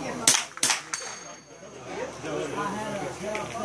I had a